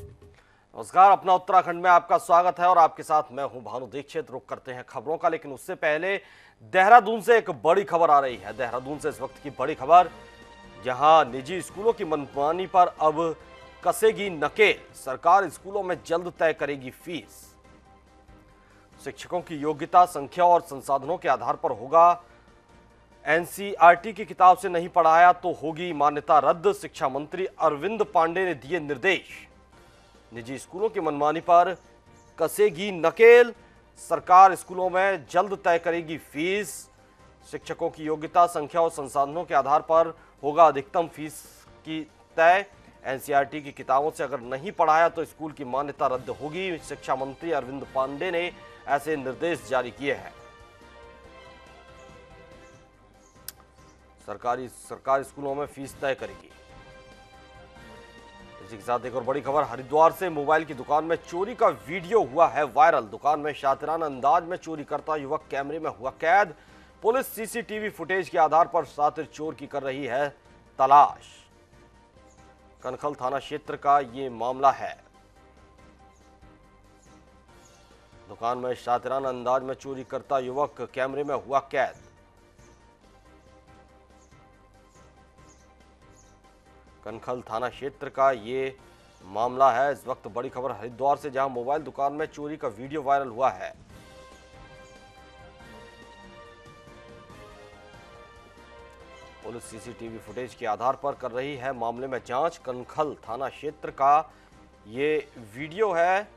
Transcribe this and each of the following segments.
नमस्कार, अपना उत्तराखंड में आपका स्वागत है और आपके साथ मैं हूँ भानु दीक्षित। रुक करते हैं खबरों का, लेकिन उससे पहले देहरादून से एक बड़ी खबर आ रही है। देहरादून से इस वक्त की बड़ी खबर, जहाँ निजी स्कूलों की मनमानी पर अब कसेगी नकेल। सरकार स्कूलों में जल्द तय करेगी फ़ीस। शिक्षकों की योग्यता, संख्या और संसाधनों के आधार पर होगा। एनसीईआरटी की किताब से नहीं पढ़ाया तो होगी मान्यता रद्द। शिक्षा मंत्री अरविंद पांडे ने दिए निर्देश। निजी स्कूलों की मनमानी पर कसेगी नकेल। सरकार स्कूलों में जल्द तय करेगी फ़ीस। शिक्षकों की योग्यता, संख्या और संसाधनों के आधार पर होगा अधिकतम फ़ीस की तय। एनसीईआरटी की किताबों से अगर नहीं पढ़ाया तो स्कूल की मान्यता रद्द होगी। शिक्षा मंत्री अरविंद पांडे ने ऐसे निर्देश जारी किए हैं। सरकारी, सरकार स्कूलों में फ़ीस तय करेगी। इसी के साथ एक और बड़ी खबर, हरिद्वार से मोबाइल की दुकान में चोरी का वीडियो हुआ है वायरल। दुकान में शातिराना अंदाज में चोरी करता युवक कैमरे में हुआ कैद। पुलिस सीसीटीवी फुटेज के आधार पर सातिर चोर की कर रही है तलाश। कनखल थाना क्षेत्र का ये मामला है। दुकान में शातिराना अंदाज में चोरी करता युवक कैमरे में हुआ कैद। कनखल थाना क्षेत्र का ये मामला है। इस वक्त बड़ी खबर हरिद्वार से, जहाँ मोबाइल दुकान में चोरी का वीडियो वायरल हुआ है। पुलिस सीसीटीवी फुटेज के आधार पर कर रही है मामले में जाँच। कनखल थाना क्षेत्र का ये वीडियो है।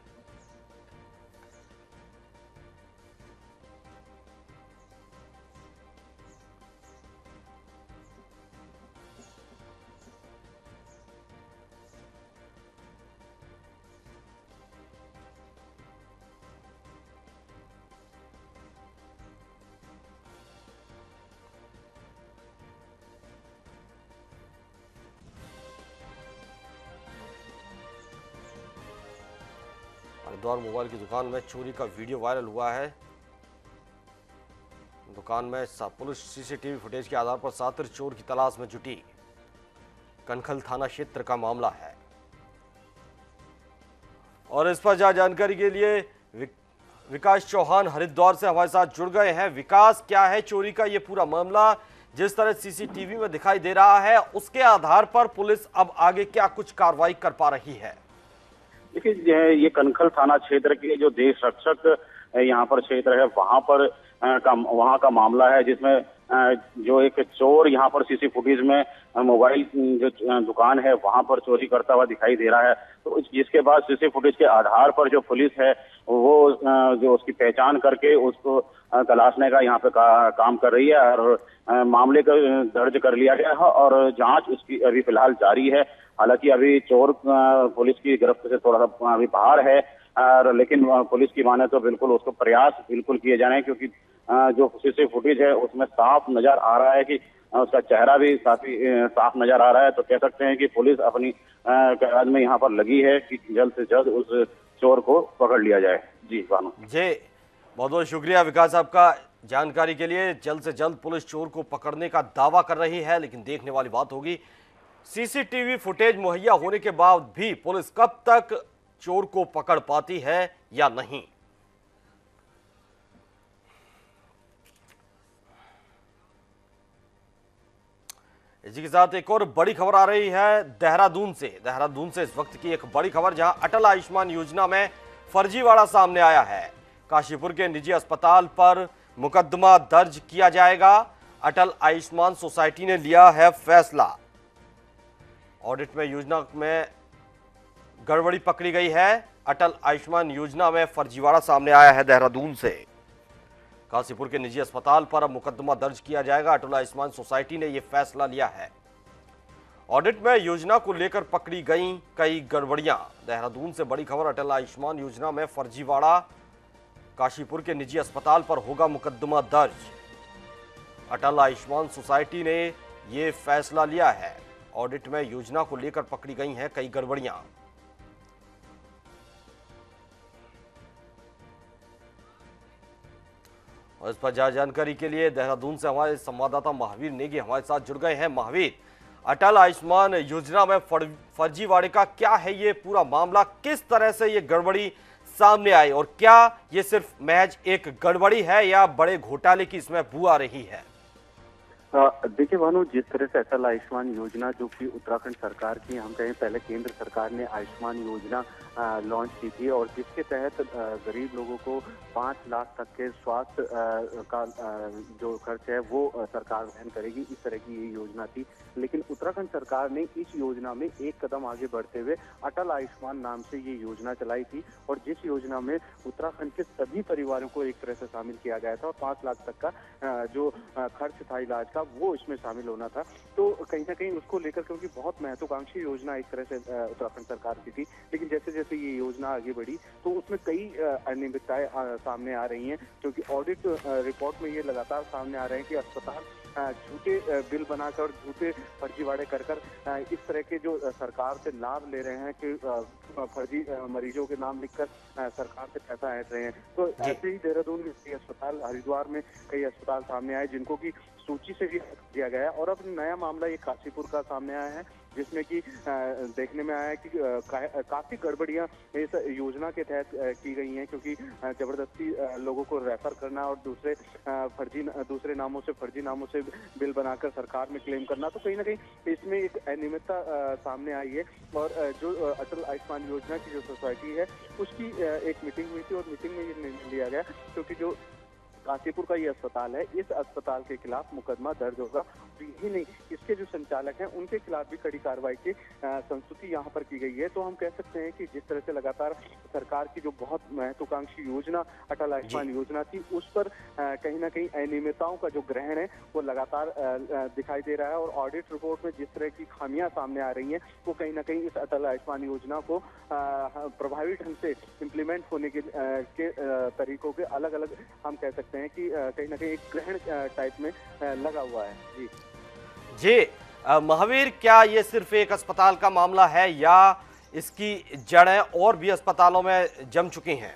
हरिद्वार मोबाइल की दुकान में चोरी का वीडियो वायरल हुआ है। दुकान में पुलिस सीसीटीवी फुटेज के आधार पर सातिर चोर की तलाश में जुटी। कनखल थाना क्षेत्र का मामला है। और इस पर ज़्यादा जानकारी के लिए विक- विकास चौहान हरिद्वार से हमारे साथ जुड़ गए हैं। विकास, क्या है चोरी का ये पूरा मामला? जिस तरह सीसीटीवी में दिखाई दे रहा है, उसके आधार पर पुलिस अब आगे क्या कुछ कार्रवाई कर पा रही है? देखिए ये- कनखल थाना क्षेत्र के जो देश रक्षक यहाँ पर क्षेत्र है वहाँ पर का वहाँ का मामला है जिसमें जो एक चोर यहाँ पर सीसी फुटेज में मोबाइल जो दुकान है वहाँ पर चोरी करता हुआ दिखाई दे रहा है। तो जिसके बाद सीसी फुटेज के आधार पर जो पुलिस है वो जो उसकी पहचान करके उसको तलाशने का यहाँ पे का, काम कर रही है और मामले को दर्ज कर लिया गया है और जाँच उसकी अभी फ़िलहाल जारी है। हालाँकि अभी चोर पुलिस की गिरफ्त से थोड़ा सा अभी बाहर है और लेकिन पुलिस की माने तो बिल्कुल उसको प्रयास बिल्कुल किए जा रहे हैं क्योंकि जो सीसी फुटेज है उसमें साफ़ नज़र आ रहा है कि उसका चेहरा भी काफ़ी साफ़ नज़र आ रहा है। तो कह सकते हैं कि पुलिस अपनी अ, में यहाँ पर लगी है कि जल्द से जल्द उस चोर को पकड़ लिया जाए। जी बानो। जी बहुत बहुत शुक्रिया विकास आपका जानकारी के लिए। जल्द से जल्द पुलिस चोर को पकड़ने का दावा कर रही है लेकिन देखने वाली बात होगी। सीसीटीवी फुटेज मुहैया होने के बाद भी पुलिस कब तक चोर को पकड़ पाती है या नहीं? इसी के साथ एक और बड़ी खबर आ रही है देहरादून से। देहरादून से इस वक्त की एक बड़ी खबर जहाँ अटल आयुष्मान योजना में फर्जीवाड़ा सामने आया है। काशीपुर के निजी अस्पताल पर मुकदमा दर्ज किया जाएगा। अटल आयुष्मान सोसाइटी ने लिया है फैसला। ऑडिट में योजना में गड़बड़ी पकड़ी गई है। अटल आयुष्मान योजना में फर्जीवाड़ा सामने आया है देहरादून से। काशीपुर के निजी अस्पताल पर अब मुकदमा दर्ज किया जाएगा। अटल आयुष्मान सोसाइटी ने यह फैसला लिया है। ऑडिट में योजना को लेकर पकड़ी गई कई गड़बड़ियाँ। देहरादून से बड़ी खबर, अटल आयुष्मान योजना में फर्जीवाड़ा काशीपुर के निजी अस्पताल पर होगा मुकदमा दर्ज। अटल आयुष्मान सोसाइटी ने यह फैसला लिया है। ऑडिट में योजना को लेकर पकड़ी गई हैं कई गड़बड़ियाँ। और इस पर ज़्यादा जानकारी के लिए देहरादून से हमारे संवाददाता महावीर नेगी हमारे साथ जुड़ गए हैं। महावीर, अटल आयुष्मान योजना में फर्जीवाड़े का क्या है ये पूरा मामला? किस तरह से ये गड़बड़ी सामने आई? और क्या ये सिर्फ़ महज एक गड़बड़ी है या बड़े घोटाले की इसमें बू आ रही है? देखिए भानु, जिस तरह से अटल आयुष्मान योजना जो कि उत्तराखंड सरकार की, हम कहें पहले केंद्र सरकार ने आयुष्मान योजना लॉन्च की थी और जिसके तहत गरीब लोगों को पाँच लाख तक के स्वास्थ्य का जो खर्च है वो सरकार वहन करेगी, इस तरह की ये योजना थी। लेकिन उत्तराखंड सरकार ने इस योजना में एक कदम आगे बढ़ते हुए अटल आयुष्मान नाम से ये योजना चलाई थी और जिस योजना में उत्तराखंड के सभी परिवारों को एक तरह से शामिल किया गया था और पाँच लाख तक का जो खर्च था इलाज का, वो इसमें शामिल होना था। तो कहीं ना कहीं उसको लेकर क्योंकि बहुत महत्वाकांक्षी योजना एक तरह से उत्तराखंड सरकार की थी। लेकिन जैसे जैसे ये योजना आगे बढ़ी तो उसमें कई अनियमितताएँ सामने आ रही हैं क्योंकि ऑडिट रिपोर्ट में ये लगातार सामने आ रहे हैं कि अस्पताल झूठे बिल बनाकर और झूठे फर्जीवाड़े कर कर इस तरह के जो सरकार से लाभ ले रहे हैं कि फर्जी मरीजों के नाम लिखकर सरकार से पैसा ऐट रहे हैं। तो ऐसे ही देहरादून में कई अस्पताल हरिद्वार में कई अस्पताल सामने आए जिनको की सूची से भी दिया गया है और अब नया मामला ये काशीपुर का सामने आया है, जिसमें कि देखने में आया है कि काफ़ी गड़बड़ियाँ इस योजना के तहत की गई हैं क्योंकि ज़बरदस्ती लोगों को रेफर करना और दूसरे फर्जी, दूसरे नामों से, फर्जी नामों से बिल बनाकर सरकार में क्लेम करना तो कहीं ना कहीं इसमें एक अनियमितता सामने आई है और जो अटल आयुष्मान योजना की जो सोसाइटी है, उसकी एक मीटिंग हुई थी और मीटिंग में ये निर्णय लिया गया, क्योंकि जो काशीपुर का ये अस्पताल है। इस अस्पताल के खिलाफ मुकदमा दर्ज होगा ही नहीं। इसके जो संचालक हैं उनके खिलाफ भी कड़ी कार्रवाई की संस्तुति यहाँ पर की गई है। तो हम कह सकते हैं कि जिस तरह से लगातार सरकार की जो बहुत महत्वाकांक्षी योजना अटल आयुष्मान योजना थी उस पर कहीं ना कहीं अनियमितताओं का जो ग्रहण है वो लगातार दिखाई दे रहा है। और ऑडिट रिपोर्ट में जिस तरह की खामियाँ सामने आ रही हैं वो कहीं ना कहीं इस अटल आयुष्मान योजना को प्रभावी ढंग से इम्प्लीमेंट होने के, के तरीकों के अलग अलग हम कह सकते हैं कि कहीं ना कहीं एक ग्रहण टाइप में लगा हुआ है। जी। जी महावीर, क्या ये सिर्फ़ एक अस्पताल का मामला है या इसकी जड़ें और भी अस्पतालों में जम चुकी हैं?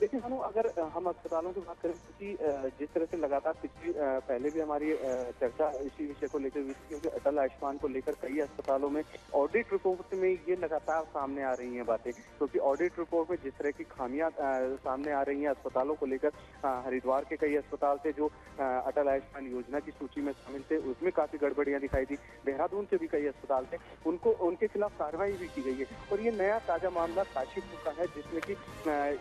देखिए हम अगर हम अस्पतालों की बात करें, क्योंकि जिस तरह से लगातार पिछली पहले भी हमारी चर्चा इसी विषय को लेकर हुई थी, क्योंकि अटल आयुष्मान को लेकर कई अस्पतालों में ऑडिट रिपोर्ट में ये लगातार सामने आ रही हैं बातें। क्योंकि ऑडिट रिपोर्ट में जिस तरह की खामियाँ सामने आ रही हैं अस्पतालों को लेकर हरिद्वार के कई अस्पताल थे जो अटल आयुष्मान योजना की सूची में शामिल थे, उसमें काफ़ी गड़बड़ियाँ दिखाई दी। देहरादून के भी कई अस्पताल थे, उनको, उनके खिलाफ कार्रवाई भी की गई है। और ये नया ताज़ा मामला काशीपुर का है, जिसमें की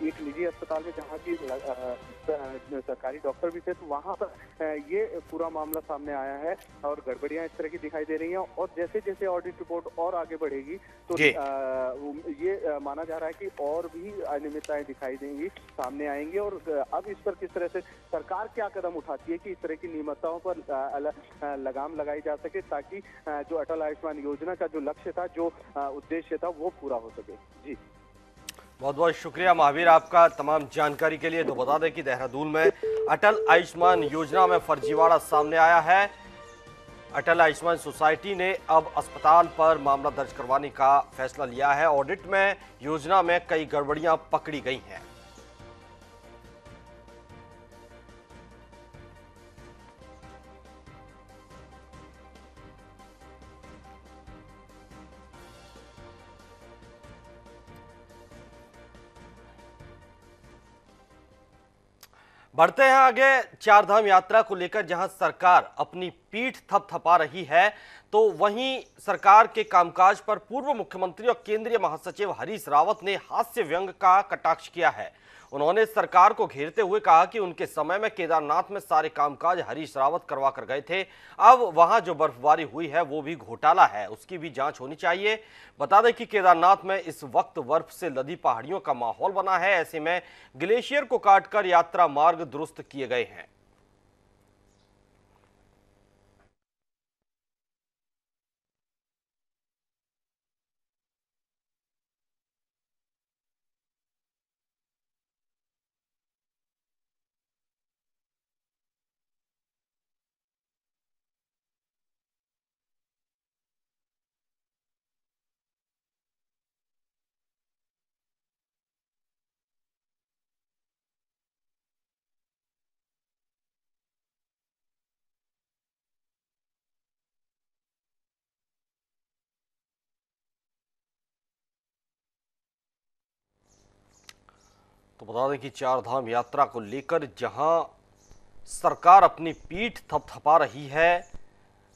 एक निजी अस्पताल अस्पताल में जहाँ की सरकारी डॉक्टर भी थे तो वहाँ पर ये पूरा मामला सामने आया है और गड़बड़ियाँ इस तरह की दिखाई दे रही हैं और जैसे जैसे ऑडिट रिपोर्ट और आगे बढ़ेगी तो ये माना जा रहा है कि और भी अनियमितताएँ दिखाई देंगी सामने आएँगी और अब इस पर किस तरह से सरकार क्या कदम उठाती है कि इस तरह की नियमितताओं पर लगाम लगाई जा सके ताकि जो अटल आयुष्मान योजना का जो लक्ष्य था जो उद्देश्य था वो पूरा हो सके। जी। बहुत बहुत शुक्रिया महावीर आपका तमाम जानकारी के लिए। तो बता दें कि देहरादून में अटल आयुष्मान योजना में फर्जीवाड़ा सामने आया है। अटल आयुष्मान सोसाइटी ने अब अस्पताल पर मामला दर्ज करवाने का फैसला लिया है। ऑडिट में योजना में कई गड़बड़ियाँ पकड़ी गई हैं। बढ़ते हैं आगे चारधाम यात्रा को लेकर, जहाँ सरकार अपनी पीठ थपथपा रही है तो वहीं सरकार के कामकाज पर पूर्व मुख्यमंत्री और केंद्रीय महासचिव हरीश रावत ने हास्य व्यंग का कटाक्ष किया है। उन्होंने सरकार को घेरते हुए कहा कि उनके समय में केदारनाथ में सारे कामकाज हरीश रावत करवा कर गए थे। अब वहाँ जो बर्फबारी हुई है, वो भी घोटाला है। उसकी भी जाँच होनी चाहिए। बता दें कि केदारनाथ में इस वक्त बर्फ़ से लदी पहाड़ियों का माहौल बना है। ऐसे में ग्लेशियर को काटकर यात्रा मार्ग दुरुस्त किए गए हैं। तो बता दें कि चार धाम यात्रा को लेकर जहाँ सरकार अपनी पीठ थपथपा रही है,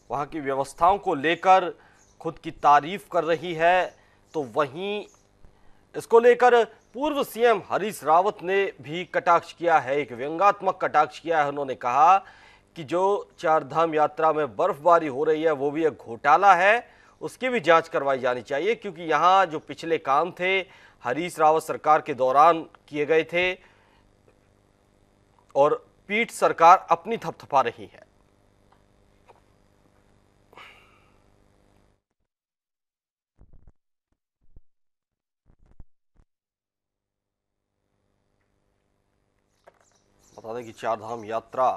वहाँ की व्यवस्थाओं को लेकर खुद की तारीफ़ कर रही है तो वहीं इसको लेकर पूर्व सीएम हरीश रावत ने भी कटाक्ष किया है, एक व्यंगात्मक कटाक्ष किया है। उन्होंने कहा कि जो चार धाम यात्रा में बर्फबारी हो रही है, वो भी एक घोटाला है, उसकी भी जाँच करवाई जानी चाहिए, क्योंकि यहाँ जो पिछले काम थे हरीश रावत सरकार के दौरान किए गए थे और पीठ सरकार अपनी थपथपा रही है। बता दें कि चार धाम यात्रा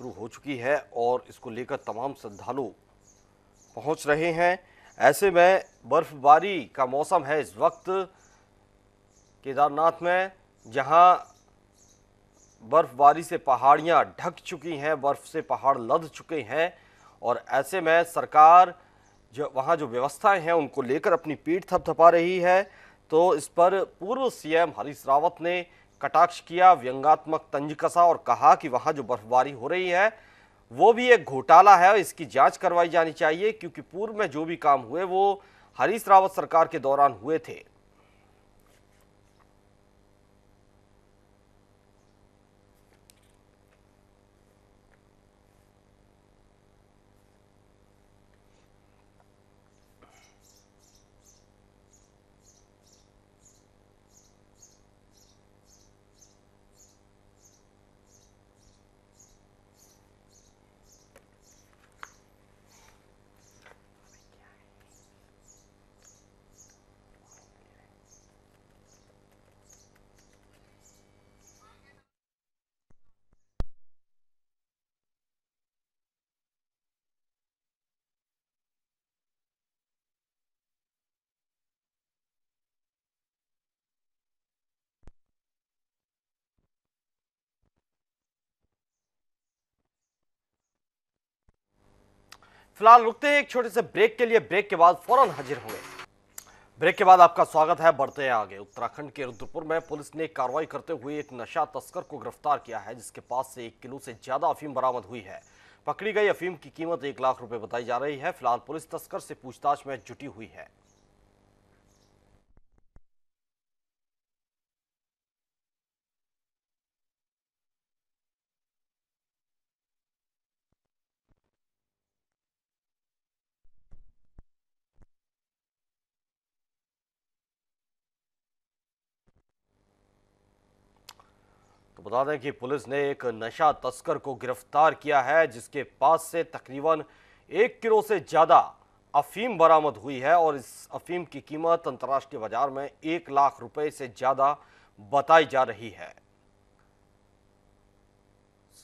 शुरू हो चुकी है और इसको लेकर तमाम श्रद्धालु पहुँच रहे हैं। ऐसे में बर्फबारी का मौसम है इस वक्त। केदारनाथ में, जहाँ बर्फबारी से पहाड़ियाँ ढक चुकी हैं, बर्फ़ से पहाड़ लद चुके हैं, और ऐसे में सरकार जो, वहाँ जो व्यवस्थाएँ हैं, उनको लेकर अपनी पीठ थपथपा रही है। तो इस पर पूर्व सीएम हरीश रावत ने कटाक्ष किया, व्यंगात्मक तंज कसा और कहा कि वहाँ जो बर्फबारी हो रही है, वो भी एक घोटाला है इसकी जाँच करवाई जानी चाहिए, क्योंकि पूर्व में जो भी काम हुए, वो हरीश रावत सरकार के दौरान हुए थे। फ़िलहाल रुकते हैं एक छोटे से ब्रेक के लिए। ब्रेक के बाद फ़ौरन हाजिर होंगे। ब्रेक के बाद आपका स्वागत है, बढ़ते हैं आगे। उत्तराखंड के रुद्रपुर में पुलिस ने कार्रवाई करते हुए एक नशा तस्कर को गिरफ़्तार किया है, जिसके पास से एक किलो से ज़्यादा अफीम बरामद हुई है। पकड़ी गई अफीम की कीमत एक लाख रुपए बताई जा रही है। फ़िलहाल पुलिस तस्कर से पूछताछ में जुटी हुई है। तो बता दें कि पुलिस ने एक नशा तस्कर को गिरफ़्तार किया है, जिसके पास से तकरीबन एक किलो से ज़्यादा अफीम बरामद हुई है और इस अफीम की कीमत अंतर्राष्ट्रीय बाज़ार में एक लाख रुपए से ज़्यादा बताई जा रही है।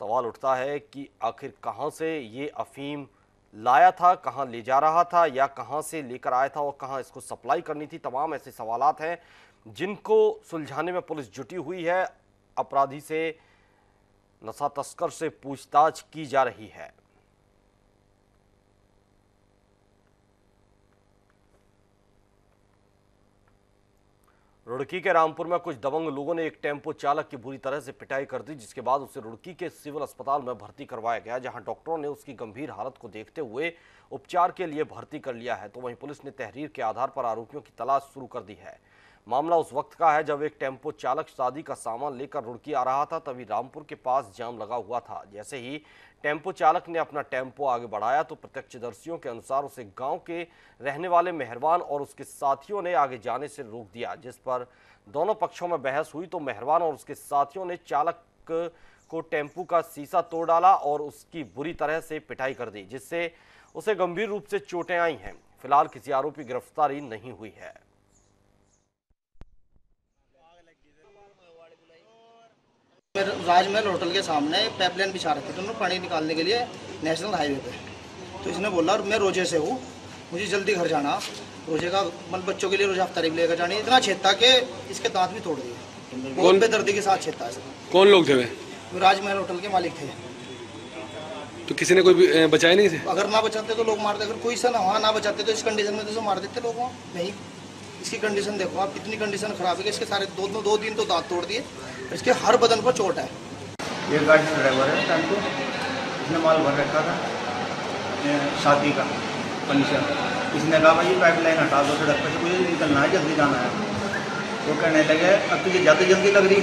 सवाल उठता है कि आखिर कहाँ से ये अफीम लाया था, कहाँ ले जा रहा था, या कहाँ से लेकर आया था और कहाँ इसको सप्लाई करनी थी? तमाम ऐसे सवालात हैं, जिनको सुलझाने में पुलिस जुटी हुई है। अपराधी से नशा तस्कर से पूछताछ की जा रही है। रुड़की के रामपुर में कुछ दबंग लोगों ने एक टेंपो चालक की बुरी तरह से पिटाई कर दी, जिसके बाद उसे रुड़की के सिविल अस्पताल में भर्ती करवाया गया, जहाँ डॉक्टरों ने उसकी गंभीर हालत को देखते हुए उपचार के लिए भर्ती कर लिया है। तो वहीं पुलिस ने तहरीर के आधार पर आरोपियों की तलाश शुरू कर दी है। मामला उस वक्त का है जब एक टेंपो चालक शादी का सामान लेकर रुड़की आ रहा था, तभी रामपुर के पास जाम लगा हुआ था। जैसे ही टेंपो चालक ने अपना टेंपो आगे बढ़ाया तो प्रत्यक्षदर्शियों के अनुसार उसे गाँव के रहने वाले मेहरवान और उसके साथियों ने आगे जाने से रोक दिया, जिस पर दोनों पक्षों में बहस हुई। तो मेहरवान और उसके साथियों ने चालक को टेंपो का शीशा तोड़ डाला और उसकी बुरी तरह से पिटाई कर दी, जिससे उसे गंभीर रूप से चोटें आई हैं। फ़िलहाल किसी आरोपी गिरफ्तारी नहीं हुई है। फिर राजमहल होटल के सामने पाइपलाइन बिछा रखी थी उन्होंने पानी निकालने के लिए नेशनल हाईवे पे। तो इसने बोला मैं रोज़े से हूँ मुझे जल्दी घर जाना रोज़े का मन बच्चों के लिए रोजा अफ्तारी भी लेकर जानी इतना छेता के इसके दांत भी तोड़ दिए। कौन पे दर्दी के साथ छेता कौन लोग थे वे? राजमहल होटल के मालिक थे। तो किसी ने कोई बचाए नहीं थे अगर ना बचाते तो लोग मारते अगर कोई सा ना हुआ ना बचाते तो इस कंडीशन में तो मार देते लोग वहाँ। नहीं। इसकी कंडीशन देखो आप कितनी कंडीशन खराब है कि इसके सारे दो दो, दो दिन तो दांत तोड़ दिए। इसके हर बदन पर चोट है। ये गाड़ी का ड्राइवर है टेंपो इसने माल भर रखा था ये शादी का फर्नीचर इसने कहा भाई पाइप लाइन हटा दो सड़क पर से मुझे निकलना है जल्दी जाना है। वो कहने लगे अब तुझे ज़्यादा जल्दी लग रही।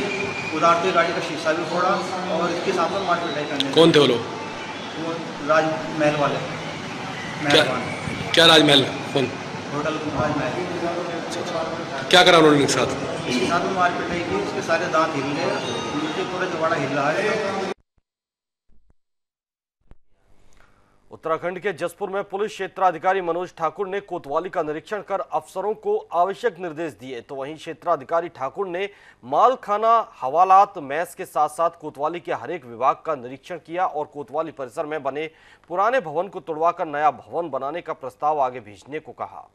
उधार तो गाड़ी का शीशा भी फोड़ा और इसके साथ में मार पिटाई करने कौन थे वो लोग? वो राजमहल वाले। क्या महलवान क्या राजमहल कौन? होटल राजमहल क्या करा उन्होंने इनके साथ? इसके साथ में इसके सारे दांत हिल गए। नीचे पूरा दोबारा हिल रहा है। उत्तराखंड के जसपुर में पुलिस क्षेत्राधिकारी मनोज ठाकुर ने कोतवाली का निरीक्षण कर अफसरों को आवश्यक निर्देश दिए। तो वहीं क्षेत्राधिकारी ठाकुर ने मालखाना हवालात मैस के साथ साथ कोतवाली के हरेक विभाग का निरीक्षण किया और कोतवाली परिसर में बने पुराने भवन को तुड़वाकर नया भवन बनाने का प्रस्ताव आगे भेजने को कहा।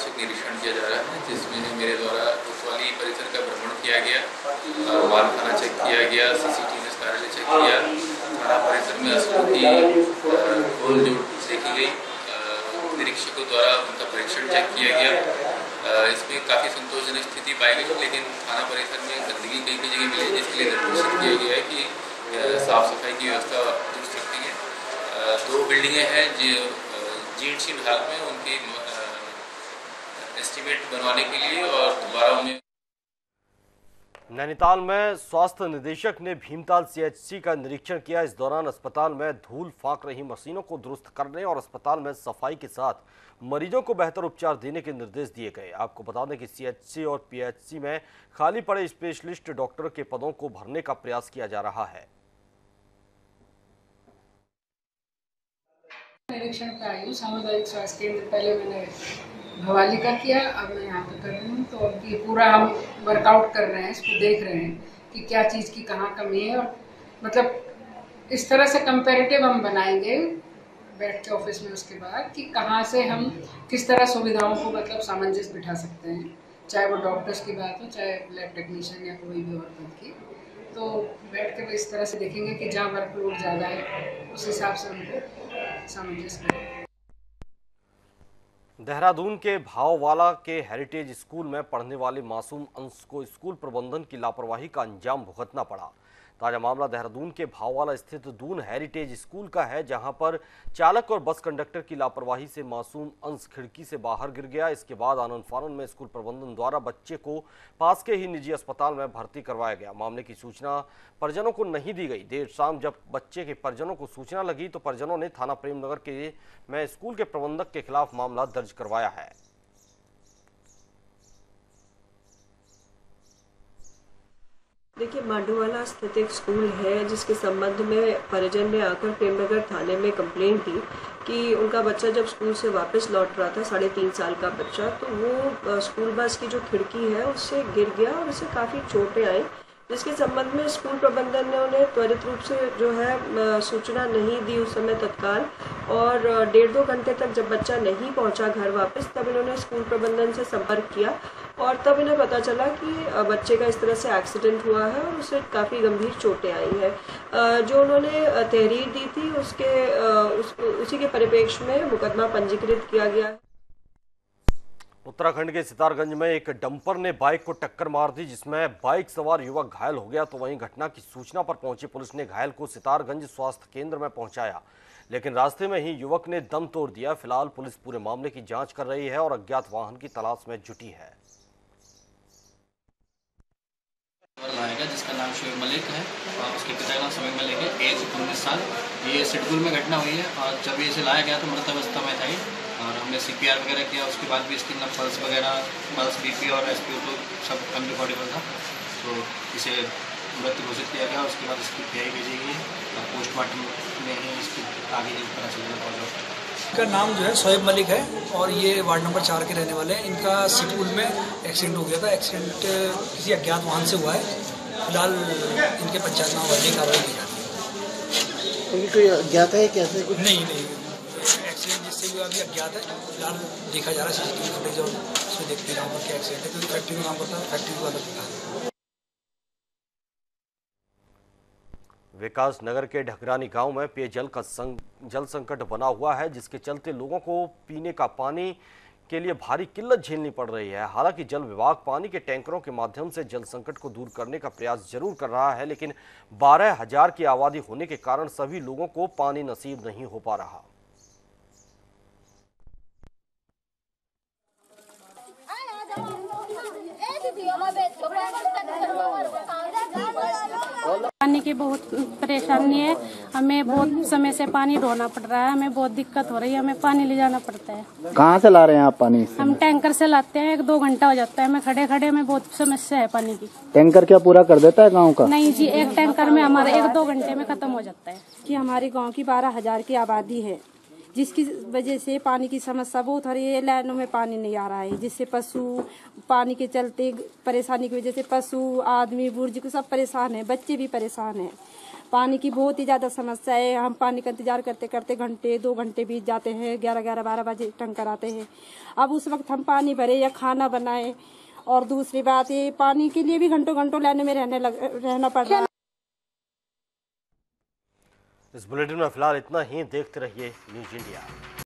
का आर्टवार्षिक निरीक्षण किया जा रहा है, जिसमें मेरे द्वारा कोतवाली परिसर का भ्रमण किया गया, और मालखाना चेक किया गया सीसीटीवी कार्यालय चेक किया, थाना परिसर में असलों की गोल जो देखी गई निरीक्षकों द्वारा उनका परीक्षण चेक किया गया। इसमें काफ़ी संतोषजनक स्थिति पाई गई, लेकिन थाना परिसर में गंदगी कई कई जगह मिली है, जिसके लिए निर्देशित किया गया है कि साफ़ सफ़ाई की व्यवस्था दुरुस्त रखेंगे दो बिल्डिंगें हैं, जो जीर्ण शीर्ण में उनकी एस्टिमेट बनवाने के लिए और दोबारा उन्हें नैनीताल में स्वास्थ्य निदेशक ने भीमताल सीएचसी का निरीक्षण किया। इस दौरान अस्पताल में धूल फाक रही मशीनों को दुरुस्त करने और अस्पताल में सफ़ाई के साथ मरीजों को बेहतर उपचार देने के निर्देश दिए गए। आपको बता दें कि सीएचसी और पीएचसी में खाली पड़े स्पेशलिस्ट डॉक्टर के पदों को भरने का प्रयास किया जा रहा है। निरीक्षण आई हूँ सामुदायिक स्वास्थ्य केंद्र पहले मैंने भवाली का किया, अब मैं यहाँ पे कर रही हूँ। तो अब ये पूरा हम वर्कआउट कर रहे हैं, इसको देख रहे हैं कि क्या चीज़ की कहाँ कमी है और मतलब इस तरह से कंपेरेटिव हम बनाएँगे बैठ के ऑफ़िस में उसके बाद कि कहाँ से हम किस तरह सुविधाओं को मतलब सामंजस्य बिठा सकते हैं। चाहे वो डॉक्टर्स की बात हो, चाहे लैब टेक्नीशियन या कोई भी और पद की। तो बैठ के इस तरह से देखेंगे कि जहाँ वर्कलोड ज़्यादा है, उस हिसाब से उनको सामंजस्य करें देहरादून के भाववाला के हेरिटेज स्कूल में पढ़ने वाले मासूम अंश को स्कूल प्रबंधन की लापरवाही का अंजाम भुगतना पड़ा। ताज़ा मामला देहरादून के भाववाला स्थित दून हेरिटेज स्कूल का है, जहाँ पर चालक और बस कंडक्टर की लापरवाही से मासूम अंश खिड़की से बाहर गिर गया। इसके बाद आनंद फानन में स्कूल प्रबंधन द्वारा बच्चे को पास के ही निजी अस्पताल में भर्ती करवाया गया। मामले की सूचना परिजनों को नहीं दी गई। देर शाम जब बच्चे के परिजनों को सूचना लगी तो परिजनों ने थाना प्रेमनगर के में स्कूल के प्रबंधक के खिलाफ मामला दर्ज करवाया है। देखिए, मांडूवाला स्थित एक स्कूल है, जिसके संबंध में परिजन ने आकर प्रेमनगर थाने में कंप्लेन की कि उनका बच्चा जब स्कूल से वापस लौट रहा था, साढ़े तीन साल का बच्चा तो वो स्कूल बस की जो खिड़की है, उससे गिर गया और उसे काफ़ी चोटें आई। जिसके संबंध में स्कूल प्रबंधन ने उन्हें त्वरित रूप से जो है सूचना नहीं दी उस समय तत्काल और डेढ़ दो घंटे तक जब बच्चा नहीं पहुँचा घर वापस तब इन्होंने स्कूल प्रबंधन से संपर्क किया और तब इन्हें पता चला कि बच्चे का इस तरह से एक्सीडेंट हुआ है और उसे काफ़ी गंभीर चोटें आई हैं। जो उन्होंने तहरीर दी थी उसके उस, उसी के परिप्रेक्ष्य में मुकदमा पंजीकृत किया गया है। उत्तराखंड के सितारगंज में एक डंपर ने बाइक को टक्कर मार दी, जिसमें बाइक सवार युवक घायल हो गया। तो वहीं घटना की सूचना पर पहुँची पुलिस ने घायल को सितारगंज स्वास्थ्य केंद्र में पहुँचाया। लेकिन रास्ते में ही युवक ने दम तोड़ दिया। फ़िलहाल पुलिस पूरे मामले की जाँच कर रही है और अज्ञात वाहन की तलाश में जुटी है। जिसका नाम शुएब मलिक है और उसके पिता का नाम समीर मलिक है, एज उन्नीस साल। ये सिटगुल में घटना हुई है और जब ये इसे लाया गया तो मृत अवस्था में था और हमने सीपीआर वगैरह किया उसके बाद भी इसकी ना पल्स वगैरह पल्स बी और एस तो सब अनरिकॉर्डेबल था। तो इसे मृत घोषित किया गया उसके बाद इसकी पीआई भेजी गई। और पोस्टमार्टम में ही इसकी आगे पता चलेगा ऑफ़ इनका नाम जो है शोएब मलिक है और ये वार्ड नंबर चार के रहने वाले हैं। इनका सिटपुल में एक्सीडेंट हो गया था। एक्सीडेंट किसी अज्ञात वाहन से हुआ है। फ़िलहाल इनके पंचायत नाम वाली कार्रवाई की जा रही है। कोई अज्ञात है कैसे? कुछ नहीं नहीं। हुआ अभी अज्ञात है फ़िलहाल देखा जा रहा है सीसीटीवी फुटेज और उसमें देखते हैं पर क्या एक्सीडेंट है क्योंकि फैक्ट्री में काम करता है फैक्ट्री वाला दिखा है। विकास नगर के ढकरानी गाँव में पेयजल का संग, जल संकट बना हुआ है जिसके चलते लोगों को पीने का पानी के लिए भारी किल्लत झेलनी पड़ रही है। हालाँकि जल विभाग पानी के टैंकरों के माध्यम से जल संकट को दूर करने का प्रयास ज़रूर कर रहा है लेकिन बारह हज़ार की आबादी होने के कारण सभी लोगों को पानी नसीब नहीं हो पा रहा। पानी की बहुत परेशानी है। हमें बहुत समय से पानी ढोना पड़ रहा है हमें बहुत दिक्कत हो रही है हमें पानी ले जाना पड़ता है। कहाँ से ला रहे हैं आप पानी हम टैंकर से लाते हैं एक दो घंटा हो जाता है हमें खड़े खड़े हमें बहुत समस्या है पानी की। टैंकर क्या पूरा कर देता है गाँव का? नहीं जी एक टैंकर में हमारा एक दो घंटे में खत्म हो जाता है की हमारे गाँव की बारह हज़ार की आबादी है। जिसकी वजह से पानी की समस्या बहुत हो रही है लाइनों में पानी नहीं आ रहा है, जिससे पशु पानी के चलते परेशानी की वजह से पशु, आदमी बुर्जुर्ग सब परेशान है, बच्चे भी परेशान हैं। पानी की बहुत ही ज़्यादा समस्या है। हम पानी का इंतज़ार करते करते घंटे, दो घंटे बीत जाते हैं, ग्यारह ग्यारह बारह बजे टंकर आते हैं। अब उस वक्त हम पानी भरे या खाना बनाए। और दूसरी बात, ये पानी के लिए भी घंटों घंटों लाइन में रहने लग, रहना पड़ रहा है। इस बुलेटिन में फ़िलहाल इतना ही। देखते रहिए न्यूज़ इंडिया।